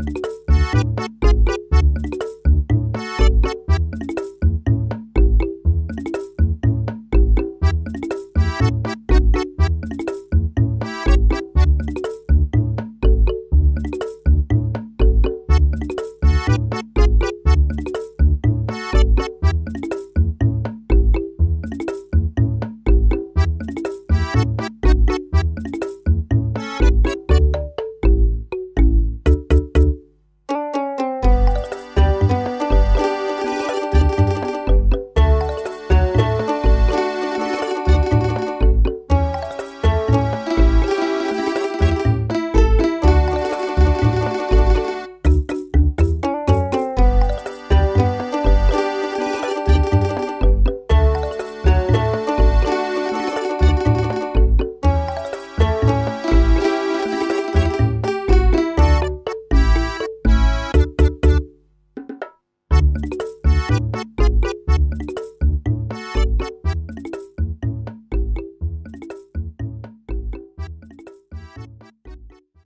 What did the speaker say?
you